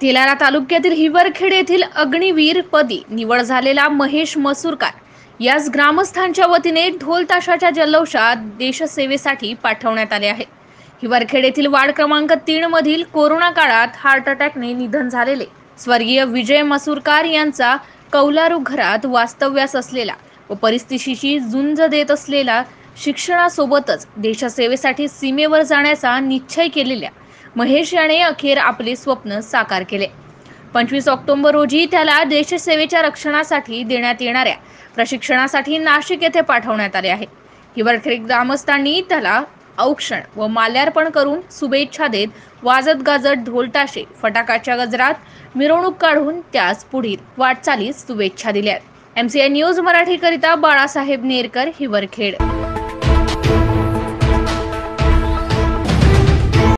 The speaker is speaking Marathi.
तेलारा तालुक्यातील हिवरखेड येथील अग्निवीर पदी निवड झालेला महेश मसूरकार. यास ग्रामस्थांच्या वतीने ढोल ताशाच्या जल्लोषात देशसेवेसाठी पाठवण्यात आले आहे. हिवरखेड येथील वार्ड क्रमांक तीन मधील कोरोना काळात हार्ट अटॅकने निधन झालेले स्वर्गीय विजय मसूरकार यांचा कौलारू घरात वास्तव्यास असलेला व परिस्थितीशी झुंज देत असलेला शिक्षणासोबतच देशसेवेसाठी सीमेवर जाण्याचा निश्चय केलेल्या महेश याने अखेर आपले स्वप्न साकार केले. पंचवीस ऑक्टोबर रोजी त्याला देशसेवेच्या रक्षणासाठी देण्यात येणाऱ्या प्रशिक्षणासाठी नाशिक येथे पाठवण्यात आले आहे. हिवरखेड ग्रामस्थांनी त्याला औक्षण व माल्यार्पण करून शुभेच्छा देत वाजत गाजत ढोलताशे फटाकाच्या गजरात मिरवणूक काढून त्यास पुढील वाटचालीस शुभेच्छा दिल्या एमसीआय न्यूज मराठीकरिता बाळासाहेब नेरकर हिवरखेड.